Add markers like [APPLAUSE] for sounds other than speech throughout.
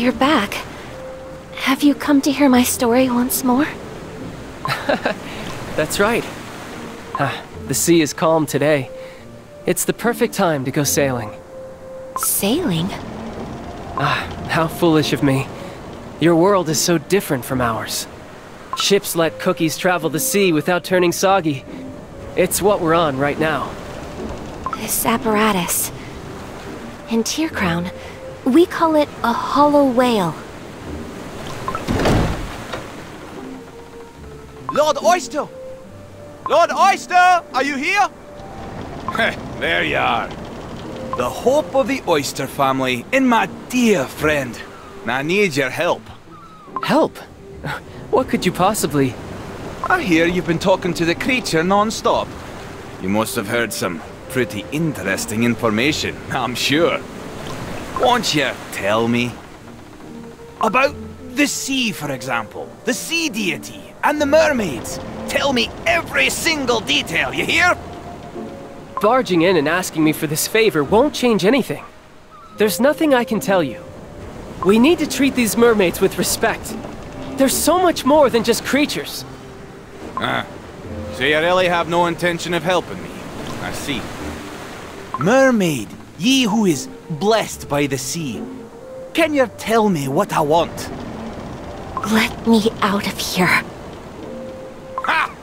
You're back. Have you come to hear my story once more? [LAUGHS] That's right. Ah, the sea is calm today. It's the perfect time to go sailing. Sailing? Ah, how foolish of me. Your world is so different from ours. Ships let cookies travel the sea without turning soggy. It's what we're on right now. This apparatus. In Tearcrown, we call it a hollow whale. Lord Oyster! Lord Oyster, are you here? there you are. The hope of the Oyster family and my dear friend. I need your help. Help? What could you possibly... I hear you've been talking to the creature non-stop. You must have heard some pretty interesting information, I'm sure. Won't you tell me? About the sea, for example. The sea deity and the mermaids. Tell me every single detail, you hear? Barging in and asking me for this favor won't change anything. There's nothing I can tell you. We need to treat these mermaids with respect. They're so much more than just creatures. Ah, so you really have no intention of helping me. I see. Mermaid, ye who is blessed by the sea, can you tell me what I want? Let me out of here. Ha!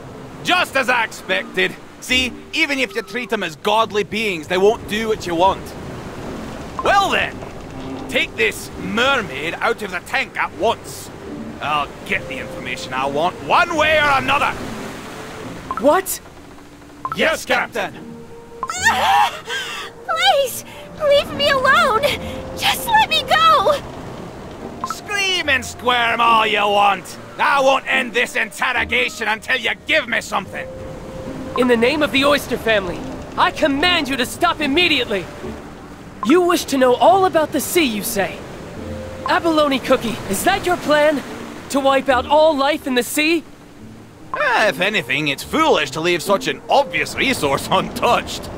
Just as I expected. See, even if you treat them as godly beings, they won't do what you want. Well then, take this mermaid out of the tank at once. I'll get the information I want, one way or another. What? Yes, Captain. [LAUGHS] Please, leave me alone. Just let me go. Scream and squirm all you want. I won't end this interrogation until you give me something. In the name of the Oyster family, I command you to stop immediately! You wish to know all about the sea, you say? Abalone Cookie, is that your plan? To wipe out all life in the sea? Eh, if anything, it's foolish to leave such an obvious resource [LAUGHS] untouched.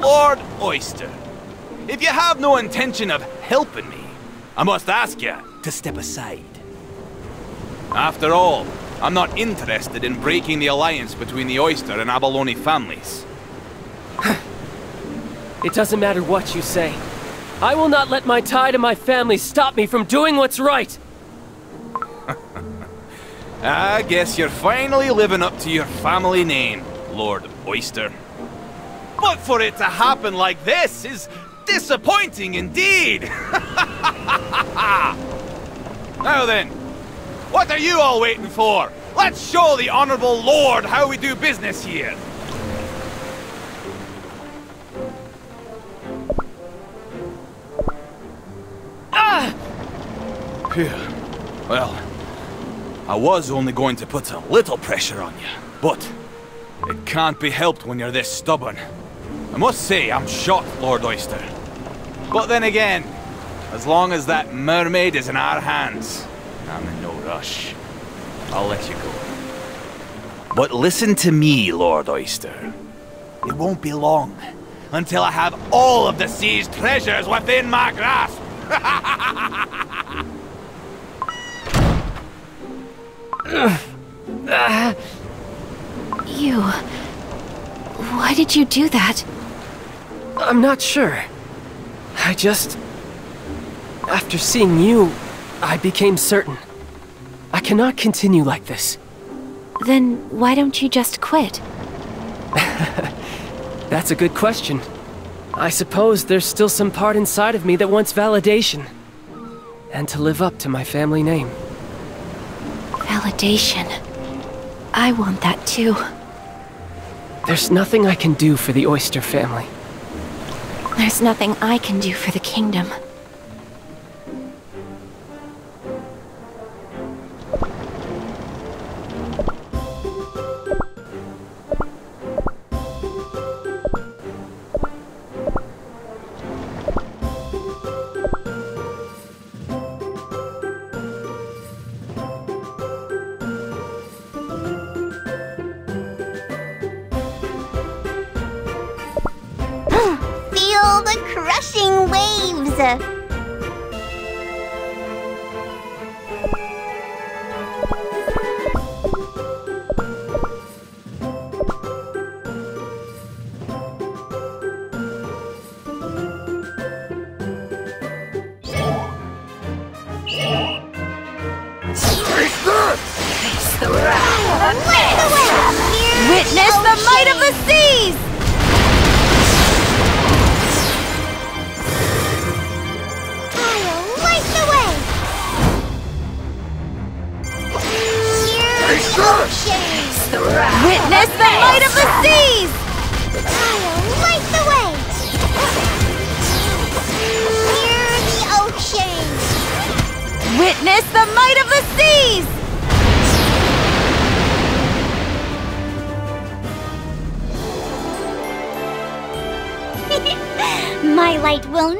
Lord Oyster, if you have no intention of helping me, I must ask you to step aside. After all, I'm not interested in breaking the alliance between the Oyster and Abalone families. [SIGHS] It doesn't matter what you say. I will not let my tie to my family stop me from doing what's right! [LAUGHS] I guess you're finally living up to your family name, Lord Oyster. But for it to happen like this is disappointing indeed! [LAUGHS] now then, what are you all waiting for? Let's show the Honorable Lord how we do business here! Ah! Phew. Well, I was only going to put a little pressure on you, but it can't be helped when you're this stubborn. I must say, I'm shocked, Lord Oyster. But then again, as long as that mermaid is in our hands, I'm in no rush. I'll let you go. But listen to me, Lord Oyster. It won't be long until I have all of the sea's treasures within my grasp. You. Why did you do that? I'm not sure. I just... After seeing you, I became certain. I cannot continue like this. Then why don't you just quit? [LAUGHS] That's a good question. I suppose there's still some part inside of me that wants validation. And to live up to my family name. Validation. I want that too. There's nothing I can do for the Oyster family. There's nothing I can do for the kingdom. Witness the might of the seas! Witness the might of the seas! I'll light the way! Near the ocean! Witness the might of the seas! [LAUGHS] My light will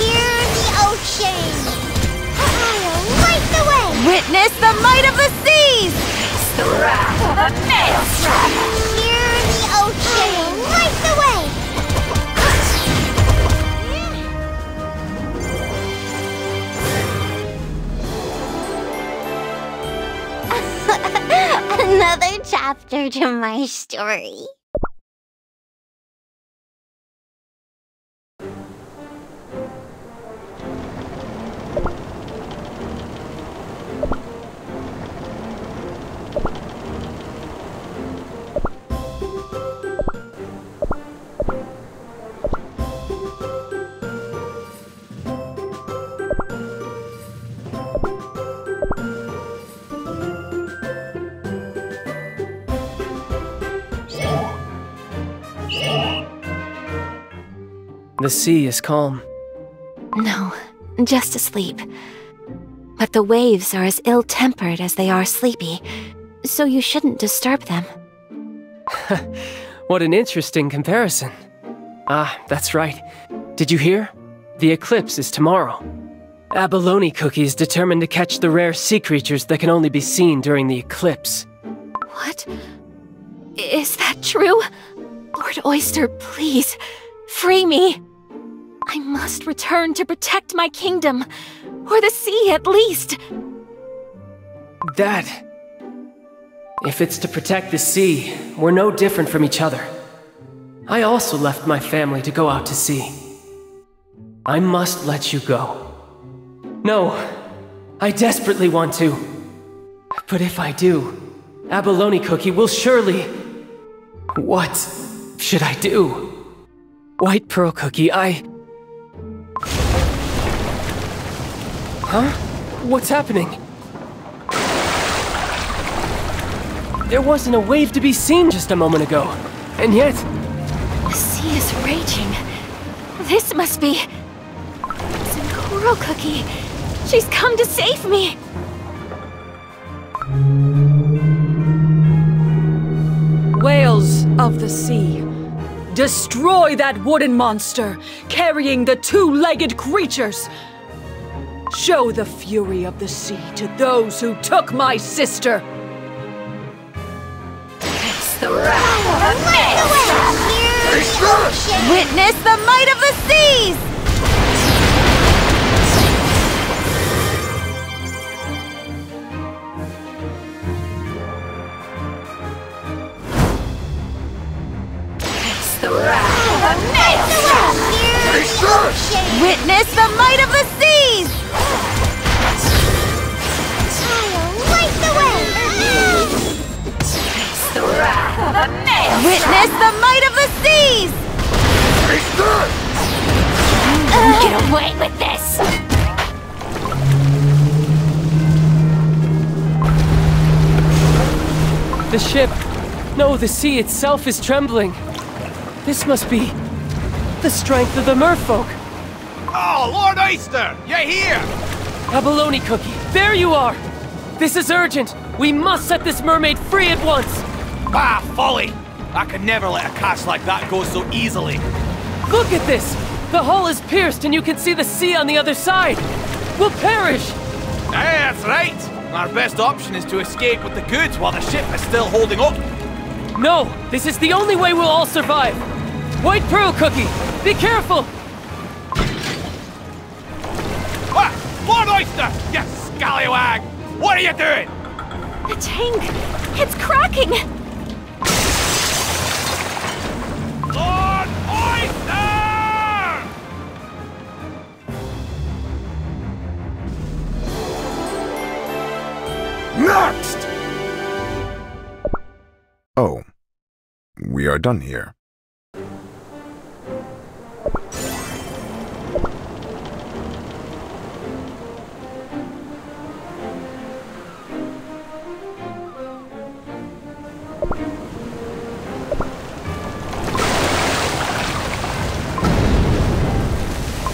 Near the ocean! I'll light the way! Witness the might of the seas! Near the ocean! Light the way! [LAUGHS] Another chapter to my story. The sea is calm. No, just asleep. But the waves are as ill tempered as they are sleepy, so you shouldn't disturb them. [LAUGHS] What an interesting comparison. Ah, that's right. Did you hear? The eclipse is tomorrow. Abalone Cookie is determined to catch the rare sea creatures that can only be seen during the eclipse. What? Is that true? Lord Oyster, please, free me. I must return to protect my kingdom, or the sea at least. That. If it's to protect the sea, we're no different from each other. I also left my family to go out to sea. I must let you go. No, I desperately want to. But if I do, Abalone Cookie will surely. What should I do? White Pearl Cookie, I. Huh? What's happening? There wasn't a wave to be seen just a moment ago. And yet, The sea is raging. This must be. Coral Cookie. She's come to save me. Whales of the sea, destroy that wooden monster carrying the two legged creatures. Show the fury of the sea to those who took my sister. Light the way! Here's the! Witness the might of the seas! Witness the might of the seas! I'll Light the way! Face the wrath of the man! Witness the might of the seas! Face that! You get away with this! The ship! No, the sea itself is trembling! This must be the strength of the merfolk. Oh, Lord Oyster! You're here! Abalone Cookie, there you are! This is urgent! We must set this mermaid free at once! Ah, folly! I could never let a catch like that go so easily. Look at this! The hull is pierced and you can see the sea on the other side! We'll perish! Hey, that's right! Our best option is to escape with the goods while the ship is still holding up. No! This is the only way we'll all survive! White Pearl Cookie, be careful! What? Lord Oyster! You scallywag! What are you doing? The tank! It's cracking! Lord Oyster! Next! Oh. We are done here.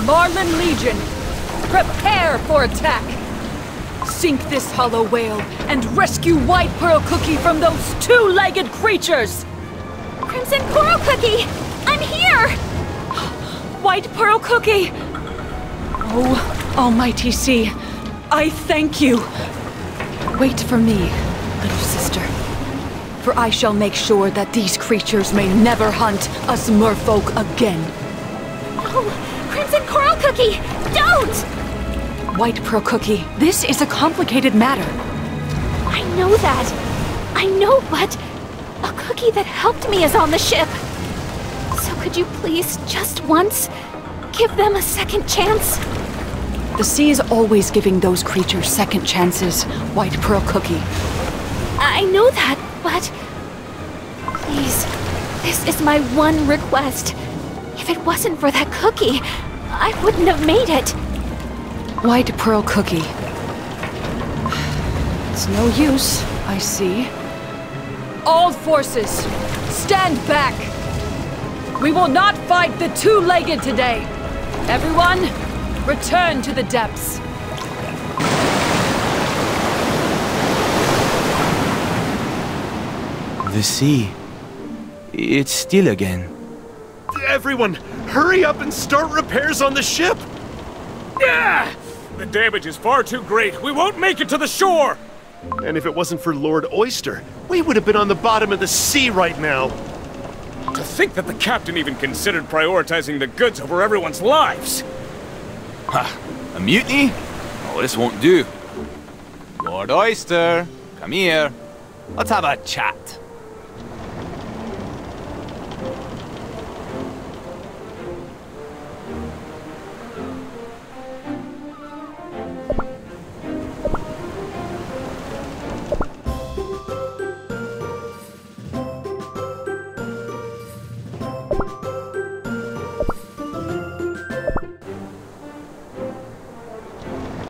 Marlin Legion, prepare for attack! Sink this hollow whale and rescue White Pearl Cookie from those two-legged creatures! Crimson Coral Cookie! I'm here! White Pearl Cookie! Oh, Almighty Sea, I thank you! Wait for me, little sister. For I shall make sure that these creatures may never hunt us merfolk again. Oh, Crimson Coral Cookie! Don't! White Pearl Cookie, this is a complicated matter. I know that. I know, but a cookie that helped me is on the ship. So could you please, just once, give them a second chance? The sea is always giving those creatures second chances, White Pearl Cookie. I know that, but please, this is my one request. If it wasn't for that cookie, I wouldn't have made it. White Pearl Cookie. It's no use, I see. All forces, stand back! We will not fight the two-legged today! Everyone, return to the depths. The sea. It's still again. Everyone, hurry up and start repairs on the ship! Yeah! The damage is far too great. We won't make it to the shore! And if it wasn't for Lord Oyster, we would have been on the bottom of the sea right now. To think that the captain even considered prioritizing the goods over everyone's lives! Ha! A mutiny? Oh, this won't do. Lord Oyster, come here. Let's have a chat.